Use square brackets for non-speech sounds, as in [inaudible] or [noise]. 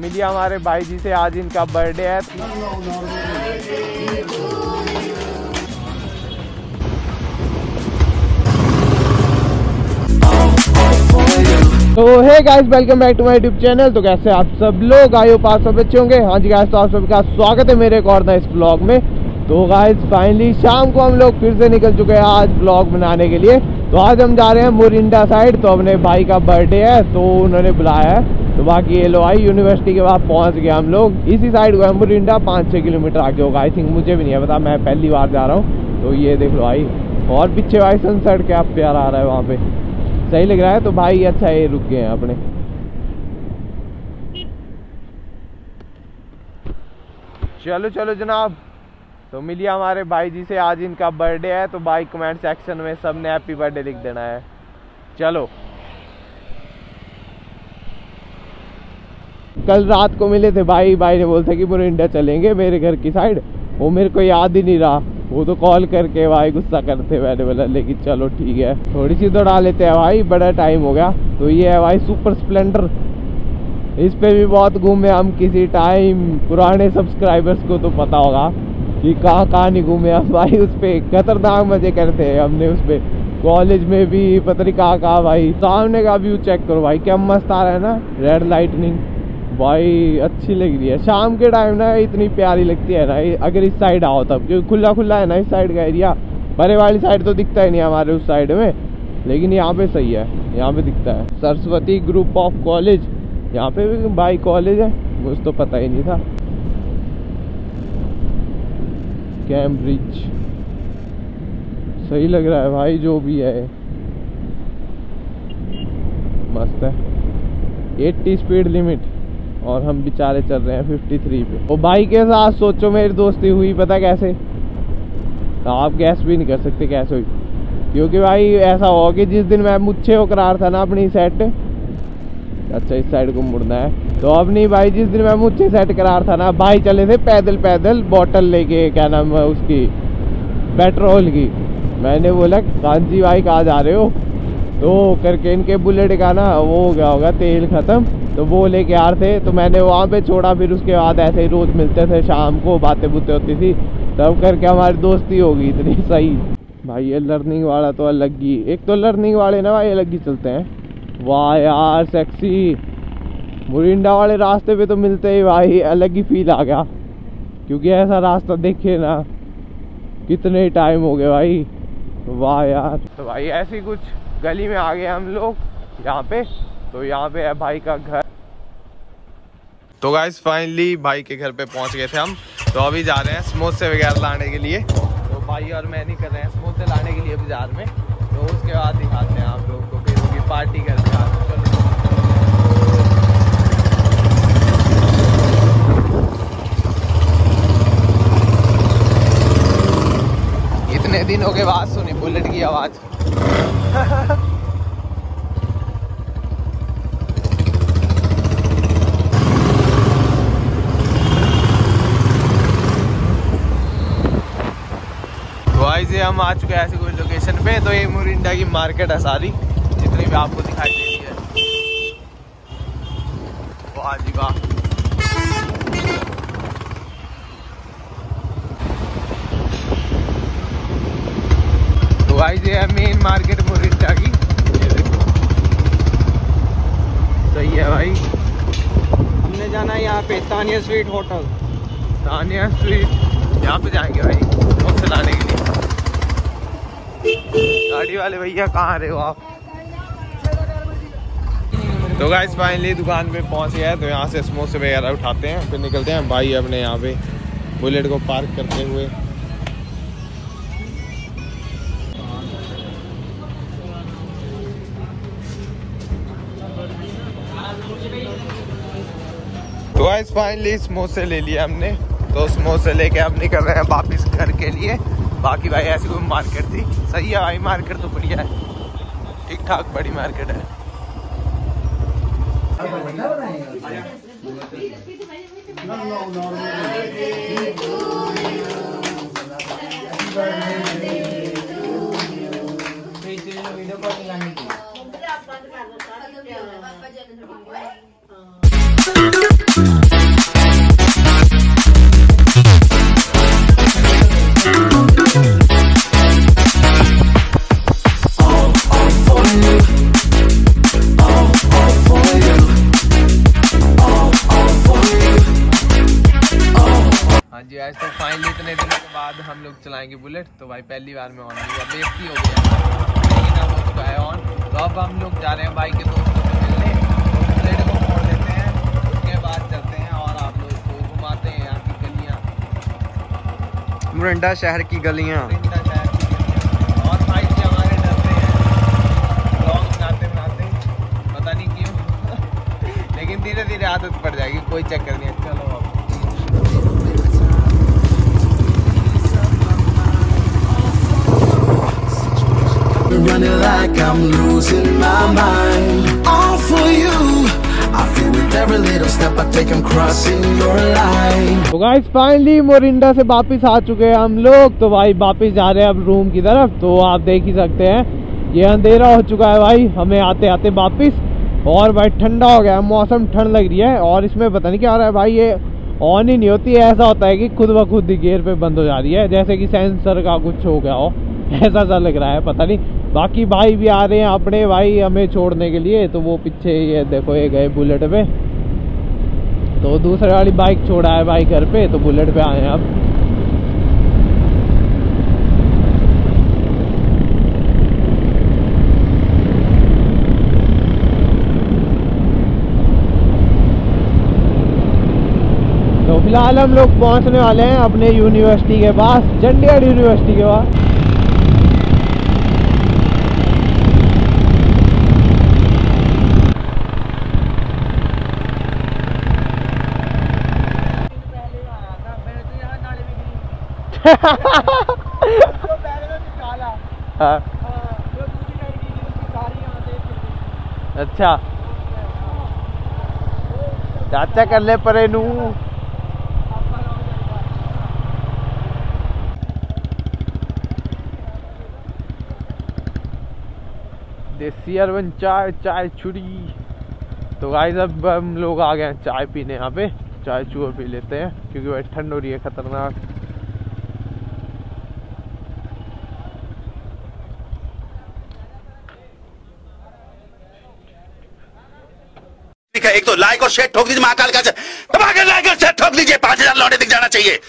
मिलिए हमारे भाई जी से, आज इनका बर्थडे है। तो hey guys welcome back to my YouTube channel तो कैसे आप सब लोग? आए हो पास सब अच्छे होंगे। हाँ जी गाइस तो आप सबका स्वागत है मेरे एक और इस ब्लॉग में। तो गाइस फाइनली शाम को हम लोग फिर से निकल चुके हैं आज ब्लॉग बनाने के लिए। तो आज हम जा रहे हैं मोरिंडा साइड तो अपने भाई का बर्थडे है तो उन्होंने बुलाया है। तो बाकी ये लो, आई यूनिवर्सिटी के बाद पहुँच गए हम लोग। इसी साइड को मोरिंडा पाँच छः किलोमीटर आगे होगा। आई थिंक मुझे भी नहीं पता, मैं पहली बार जा रहा हूँ। तो ये देख लो आई, और पीछे भाई सनसेट क्या प्यारा आ रहा है वहाँ पे। सही लग रहा है? तो भाई अच्छा ये रुक गए हैं अपने। चलो चलो जनाब। तो मिलिए हमारे भाई जी से आज इनका बर्थडे है तो भाई कमेंट सेक्शन में सबने हैप्पी बर्थडे लिख देना है। चलो। कल रात को मिले थे भाई भाई ने बोलते कि मोरिंडा चलेंगे मेरे घर की साइड वो मेरे को याद ही नहीं रहा। वो तो कॉल करके भाई गुस्सा करते मैंने बोला, लेकिन चलो ठीक है। थोड़ी सी दौड़ा लेते हैं भाई, बड़ा टाइम हो गया। तो ये है भाई सुपर स्प्लेंडर इस पे भी बहुत घूमे हम किसी टाइम पुराने सब्सक्राइबर्स को तो पता होगा कि कहाँ कहाँ नहीं घूमे हम भाई, उस पर खतरनाक मज़े करते हैं हमने उस पर कॉलेज में भी, पता नहीं कहाँ कहाँ भाई। सामने का व्यू चेक करो भाई, क्या मस्त आ रहा है ना? रेड लाइटनिंग भाई, अच्छी लग रही है। शाम के टाइम ना इतनी प्यारी लगती है ना अगर इस साइड आओ तब। क्योंकि खुला खुला है ना इस साइड का एरिया बड़े वाली साइड तो दिखता ही नहीं हमारे उस साइड में। लेकिन यहाँ पे सही है, यहाँ पे दिखता है। सरस्वती ग्रुप ऑफ़ कॉलेज यहाँ पे भी भाई कॉलेज है, मुझे तो पता ही नहीं था। कैम्ब्रिज सही लग रहा है भाई, जो भी है। मस्त है। 80 स्पीड लिमिट और हम बेचारे चल रहे हैं 53 पे। वो भाई के साथ सोचो, मेरी दोस्ती हुई, पता कैसे? तो आप गैस भी नहीं कर सकते कैसे हुई। क्योंकि भाई, ऐसा हो कि जिस दिन मैं मुच्छे हो करार था ना अपनी सेट अच्छा इस साइड को मुड़ना है। तो अब नहीं भाई, जिस दिन मैं मुझे सेट करार था ना, भाई चले थे पैदल पैदल बॉटल लेके, क्या नाम है उसकी पेट्रोल की। मैंने बोला, कांजी भाई, कहाँ जा रहे हो? तो करके इनके बुलेट का ना, वो हो गया होगा, तेल ख़त्म। तो वो लेके आ रहे थे तो मैंने वहाँ पे छोड़ा, फिर उसके बाद ऐसे ही रोज़ मिलते थे, शाम को बातें बुतें होती थी, तब करके हमारी दोस्ती होगी इतनी [laughs] सही। भाई, ये लर्निंग वाला तो अलग ही, एक तो लर्निंग वाले ना भाई अलग ही चलते हैं। वाह यार सेक्सी मुरिंडा वाले रास्ते पे तो मिलते ही भाई, अलग ही फील आ गया। क्योंकि ऐसा रास्ता देखे ना, कितने टाइम हो गए भाई। वाह यार। तो भाई, ऐसी कुछ गली में आ गए हम लोग, यहाँ पे। तो यहाँ पे है भाई का घर। तो गाइस फाइनली भाई के घर पे पहुँच गए थे हम। तो अभी जा रहे हैं समोसे वगैरह लाने के लिए। तो भाई और मैं नहीं कर रहे हैं, समोसे लाने के लिए बाज़ार में तो उसके बाद दिखाते हैं आप लोग को, फिर उनकी पार्टी करते हैं। इतने दिनों के बाद सुनी, बुलेट की आवाज़ [laughs] गाइस ये हम आ चुके हैं ऐसी कोई लोकेशन पे तो ये मुरिंडा की मार्केट है सारी जितनी भी आपको दिखाई दे रही है। वाह जी वाह तो गाइस ये है मेन मार्केट मुरिंडा की। सही है भाई। हमने जाना है यहाँ पे Tania sweet hotel. Tania sweet. यहाँ पे जाएँगे भाई लाने के लिए। गाड़ी वाले भैया कहाँ रहे हो आप? तो गाइस फाइनली दुकान पे पहुँच गया है तो यहाँ से समोसे वगैरह उठाते हैं, फिर निकलते हैं। भाई अपने यहाँ पे बुलेट को पार्क करते हुए। तो गाइस फाइनली समोसे ले लिए हमने। तो समोसे लेके अब निकल रहे हैं वापस घर के लिए। बाकी भाई ऐसी कोई मार्केट थी। सही है भाई मार्केट तो बढ़िया है। ठीक ठाक बड़ी मार्केट है। वीडियो चलाएँगे बुलेट तो भाई पहली बार में ऑन हुआ बेइज्जती हो गया लेकिन अब हो चुका है ऑन तो अब हम लोग जा रहे हैं बाइक के दोस्तों से मिलने। तो बुलेट को मोड़ देते हैं उसके बाद चलते हैं और आप लोग को घुमाते हैं यहाँ की गलियाँ। मुरंडा शहर की गलियाँ। वृंदा शहर गलियाँ। और भाई जी हमारे डरते हैं। ब्लॉग बनाते बनाते पता नहीं क्यों। [laughs] लेकिन धीरे धीरे आदत पड़ जाएगी कोई चक्कर नहीं Running like I'm losing my mind. All for you. I feel with every little step I take, I'm crossing your line. तो गाइस फाइनली मोरिंडा से वापस आ चुके हैं हम लोग। तो भाई वापस जा रहे हैं अब रूम की तरफ़। तो आप देख ही सकते हैं ये अंधेरा हो चुका है भाई। हमें आते आते वापस। और भाई ठंडा हो गया मौसम ठंड लग रही है। और इसमें पता नहीं क्या हो रहा है भाई ये ऑन ही नहीं होती। है ऐसा होता है कि खुद ब खुद ही गेयर पे बंद हो जा रही है। जैसे कि सेंसर का कुछ हो गया हो। [laughs] ऐसा सा लग रहा है पता नहीं। बाकी भाई भी आ रहे हैं अपने भाई हमें छोड़ने के लिए तो वो पीछे ये देखो ये गए बुलेट पे। तो दूसरे वाली बाइक छोड़ा है भाई घर पे तो बुलेट पे आए हैं अब। तो फ़िलहाल हम लोग पहुँचने वाले हैं अपने यूनिवर्सिटी के पास, चंडीगढ़ यूनिवर्सिटी के पास। अच्छा। चाचा कर ले परे नू। देसी अरबन चाय चाय छुरी। तो गाइस अब हम लोग आ गए हैं चाय पीने यहाँ पे। चाय चूहा पी लेते हैं, क्योंकि भाई ठंड हो रही है, खतरनाक। एक तो लाइक और शेयर ठोक दीजिए महाकाल का दबा के लाइक और शेयर ठोक दीजिए, पाँच हज़ार लौटे दिख जाना चाहिए।